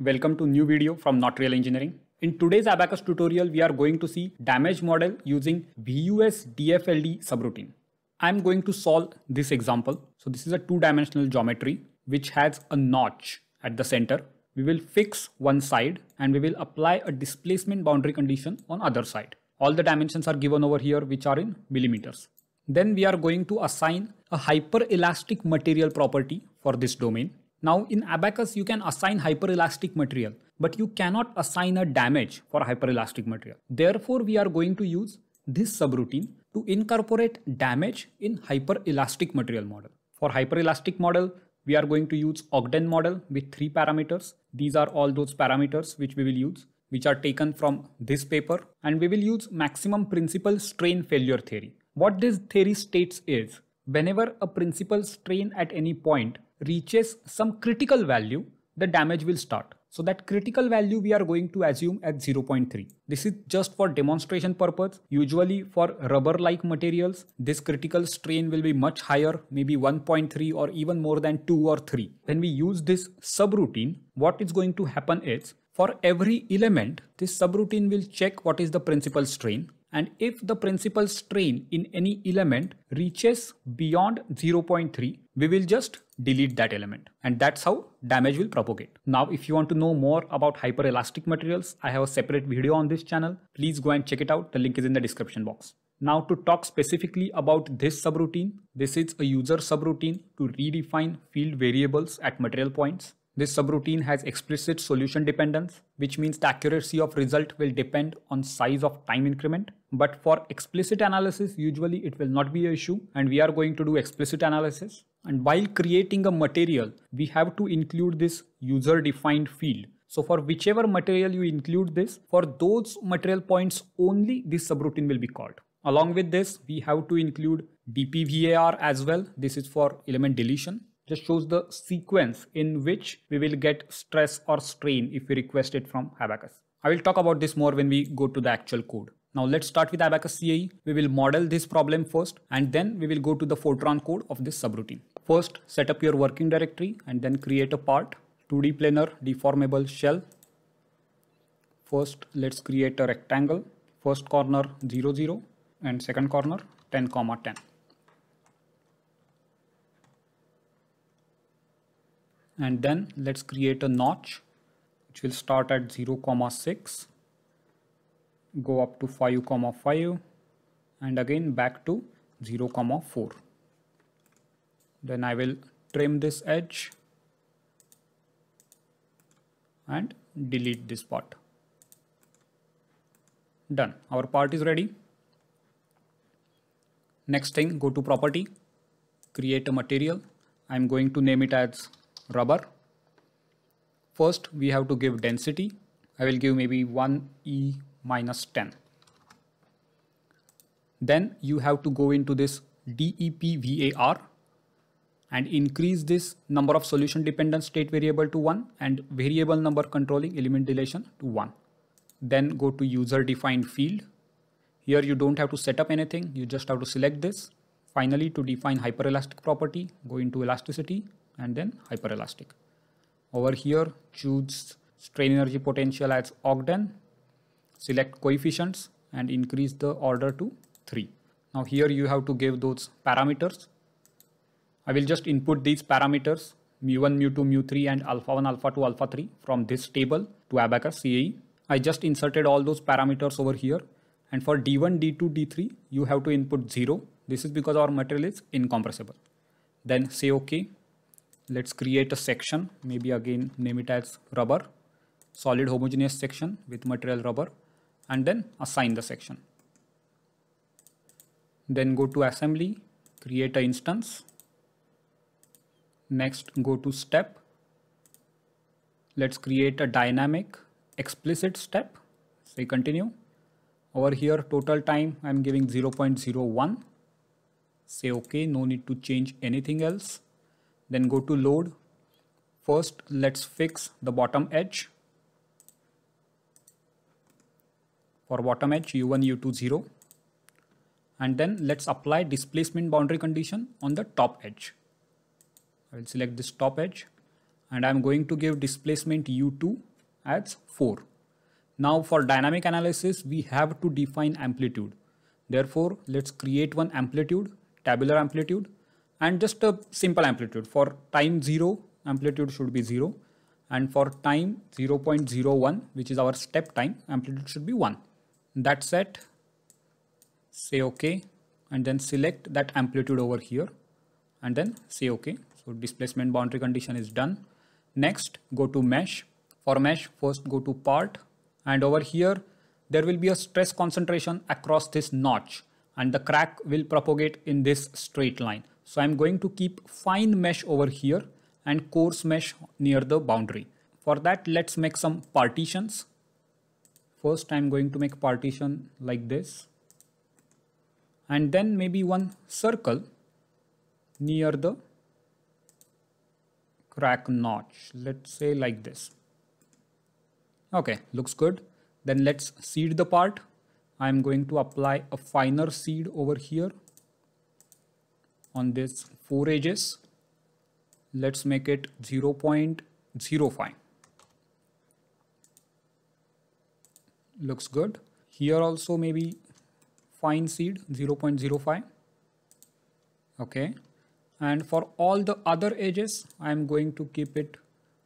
Welcome to new video from Not Real Engineering. In today's Abaqus tutorial, we are going to see damage model using VUSDFLD subroutine. I'm going to solve this example. So this is a two-dimensional geometry which has a notch at the center. We will fix one side and we will apply a displacement boundary condition on other side. All the dimensions are given over here which are in millimeters. Then we are going to assign a hyperelastic material property for this domain. Now in Abaqus you can assign hyperelastic material but you cannot assign a damage for hyperelastic material. Therefore we are going to use this subroutine to incorporate damage in hyperelastic material model. For hyperelastic model we are going to use Ogden model with three parameters. These are all those parameters which we will use which are taken from this paper and we will use maximum principal strain failure theory. What this theory states is whenever a principal strain at any point reaches some critical value, the damage will start. So that critical value we are going to assume at 0.3. This is just for demonstration purpose. Usually for rubber-like materials, this critical strain will be much higher, maybe 1.3 or even more than 2 or 3. When we use this subroutine, what is going to happen is for every element, this subroutine will check what is the principal strain and if the principal strain in any element reaches beyond 0.3, we will just delete that element. And that's how damage will propagate. Now, if you want to know more about hyperelastic materials, I have a separate video on this channel. Please go and check it out. The link is in the description box. Now to talk specifically about this subroutine, this is a user subroutine to redefine field variables at material points. This subroutine has explicit solution dependence, which means the accuracy of result will depend on size of time increment. But for explicit analysis, usually it will not be an issue and we are going to do explicit analysis. And while creating a material, we have to include this user defined field. So for whichever material you include this, for those material points only this subroutine will be called. Along with this, we have to include DEPVAR as well. This is for element deletion just shows the sequence in which we will get stress or strain if we request it from Abaqus. I will talk about this more when we go to the actual code. Now let's start with Abaqus CAE. We will model this problem first and then we will go to the Fortran code of this subroutine. First, set up your working directory and then create a part 2D planar deformable shell. First, let's create a rectangle. First corner 0, 0 and second corner 10, comma 10. And then let's create a notch which will start at 0 comma 6 go up to 5 comma 5 and again back to 0 comma 4 then I will trim this edge and delete this part. Done. Our part is ready. Next thing go to property create a material. I'm going to name it as rubber. First, we have to give density. I will give maybe 1e minus 10. Then you have to go into this DEPVAR and increase this number of solution dependent state variable to 1 and variable number controlling element deletion to 1. Then go to user defined field. Here you don't have to set up anything. You just have to select this. Finally, to define hyperelastic property, go into elasticity and then hyperelastic. Over here, choose strain energy potential as Ogden, select coefficients and increase the order to 3. Now here you have to give those parameters. I will just input these parameters mu1, mu2, mu3 and alpha1, alpha2, alpha3 from this table to Abaqus CAE. I just inserted all those parameters over here and for D1, D2, D3 you have to input 0. This is because our material is incompressible. Then say OK let's create a section. Maybe again name it as rubber. Solid homogeneous section with material rubber. And then assign the section. Then go to assembly create a instance. Next go to step. Let's create a dynamic explicit step. Say continue. Over here total time i'm giving 0.01 say okay no need to change anything else then go to load first let's fix the bottom edge for bottom edge u1 u2 0 and then let's apply displacement boundary condition on the top edge I will select this top edge and I'm going to give displacement U2 as 4. Now for dynamic analysis, we have to define amplitude. Therefore, let's create one amplitude, tabular amplitude, and just a simple amplitude. For time 0, amplitude should be 0. And for time 0.01, which is our step time, amplitude should be 1. That's it. Say OK. And then select that amplitude over here. And then say OK. So displacement boundary condition is done. Next, go to mesh. For mesh, first go to part. And over here, there will be a stress concentration across this notch and the crack will propagate in this straight line. So I'm going to keep fine mesh over here and coarse mesh near the boundary. For that, let's make some partitions. First, I'm going to make partition like this. And then maybe one circle near the crack notch. Let's say like this. Okay, looks good. Then let's seed the part. I'm going to apply a finer seed over here on this four edges. Let's make it 0.05. Looks good. Here also maybe fine seed 0.05. Okay. And for all the other edges, I'm going to keep it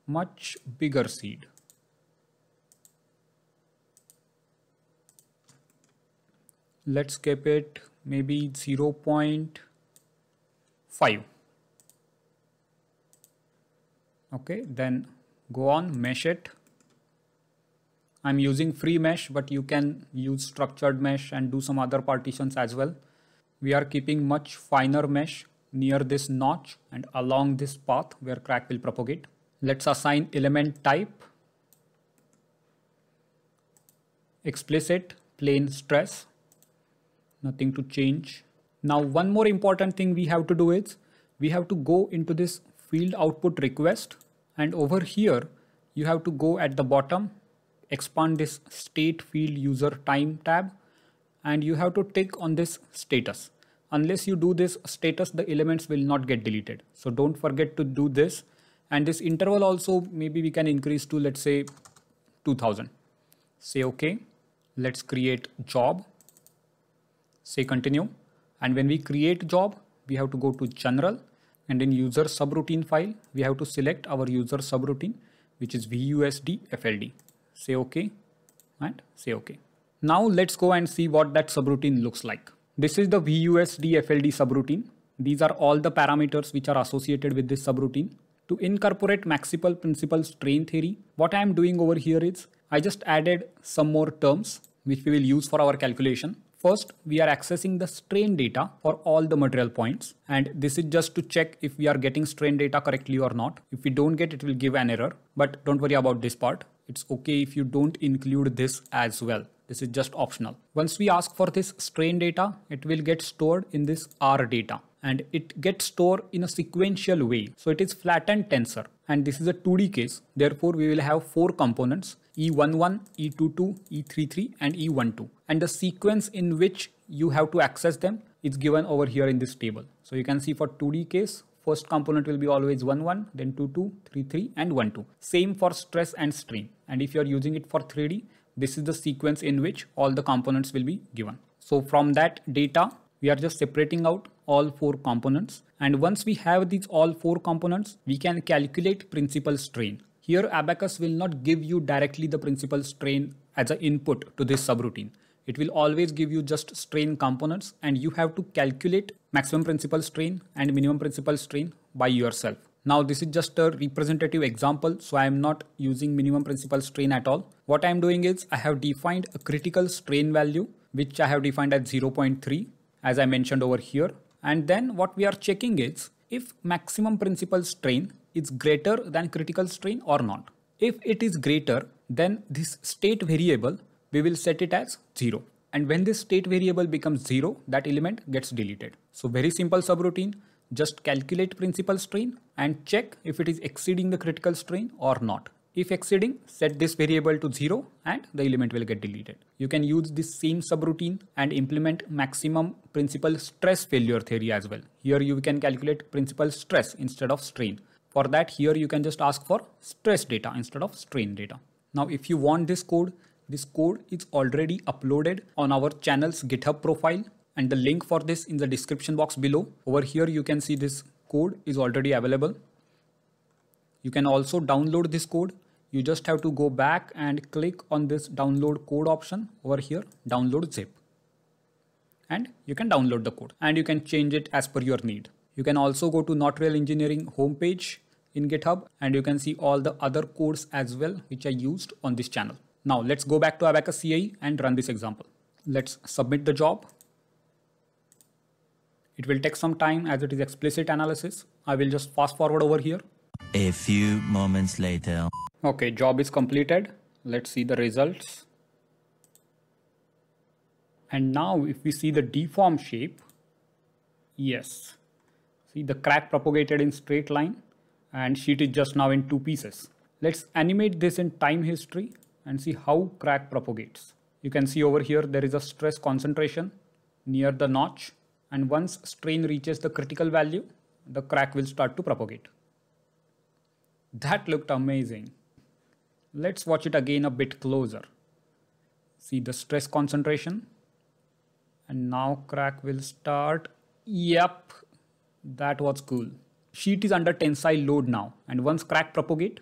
much bigger seed. let's keep it maybe 0 0.5 okay then go on mesh it. I'm using free mesh but you can use structured mesh and do some other partitions as well. We are keeping much finer mesh near this notch and along this path where crack will propagate. Let's assign element type explicit plane stress nothing to change. Now one more important thing we have to do is we have to go into this field output request and over here you have to go at the bottom expand this state field user time tab and you have to tick on this status. Unless you do this status the elements will not get deleted. So don't forget to do this. And this interval also maybe we can increase to let's say 2000 say okay let's create job. Say continue and when we create job we have to go to general and in user subroutine file we have to select our user subroutine which is VUSD FLD say okay and say okay. Now let's go and see what that subroutine looks like. This is the VUSD FLD subroutine. These are all the parameters which are associated with this subroutine. To incorporate maximal principal strain theory what I am doing over here is I just added some more terms which we will use for our calculation First, we are accessing the strain data for all the material points. And this is just to check if we are getting strain data correctly or not. If we don't get, it will give an error. But don't worry about this part. It's okay if you don't include this as well. This is just optional. Once we ask for this strain data, it will get stored in this R data and it gets stored in a sequential way. So it is flattened tensor and this is a 2D case. Therefore, we will have four components E11, E22, E33 and E12 and the sequence in which you have to access them is given over here in this table. So you can see for 2D case, first component will be always 1, 1, then 2, 2, 3, 3 and 1, 2. Same for stress and strain. And if you are using it for 3D, this is the sequence in which all the components will be given. So from that data, we are just separating out all four components. And once we have these all four components, we can calculate principal strain. Here Abaqus will not give you directly the principal strain as an input to this subroutine. It will always give you just strain components and you have to calculate maximum principal strain and minimum principal strain by yourself. Now this is just a representative example so I am not using minimum principal strain at all. What I am doing is I have defined a critical strain value which I have defined at 0.3 as I mentioned over here and then what we are checking is if maximum principal strain is greater than critical strain or not. If it is greater then this state variable we will set it as 0. And when this state variable becomes 0, that element gets deleted. So very simple subroutine, just calculate principal strain and check if it is exceeding the critical strain or not. If exceeding, set this variable to 0 and the element will get deleted. You can use this same subroutine and implement maximum principal stress failure theory as well. Here you can calculate principal stress instead of strain. For that here you can just ask for stress data instead of strain data. Now if you want this code, this code is already uploaded on our channel's GitHub profile and the link for this in the description box below. Over here you can see this code is already available. You can also download this code. You just have to go back and click on this download code option over here download zip. And you can download the code and you can change it as per your need. You can also go to not real engineering homepage in github and you can see all the other codes as well which are used on this channel. Now let's go back to Abaqus CAE and run this example. Let's submit the job. It will take some time as it is explicit analysis. I will just fast forward over here a few moments later Okay, job is completed. Let's see the results. And now if we see the deform shape, yes, see the crack propagated in straight line and sheet is just now in two pieces. Let's animate this in time history and see how crack propagates. You can see over here there is a stress concentration near the notch and once strain reaches the critical value, the crack will start to propagate. That looked amazing. Let's watch it again a bit closer. See the stress concentration. And now crack will start. Yep, that was cool. Sheet is under tensile load now. And once crack propagate,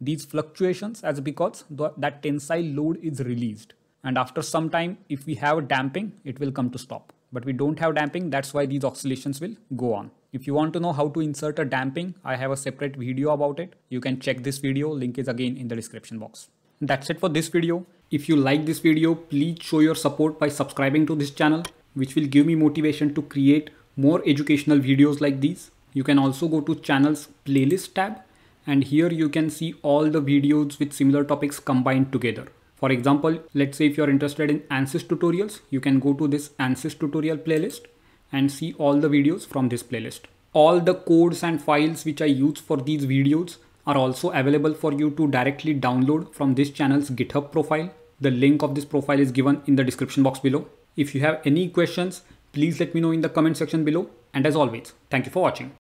these fluctuations as because that tensile load is released. And after some time, if we have damping, it will come to stop. But we don't have damping, that's why these oscillations will go on. If you want to know how to insert a damping, I have a separate video about it. You can check this video, link is again in the description box. That's it for this video. If you like this video, please show your support by subscribing to this channel, which will give me motivation to create more educational videos like these. You can also go to channel's playlist tab and here you can see all the videos with similar topics combined together. For example, let's say if you're interested in ANSYS tutorials, you can go to this ANSYS tutorial playlist and see all the videos from this playlist. All the codes and files which I use for these videos are also available for you to directly download from this channel's GitHub profile. The link of this profile is given in the description box below. If you have any questions, please let me know in the comment section below. And as always, thank you for watching.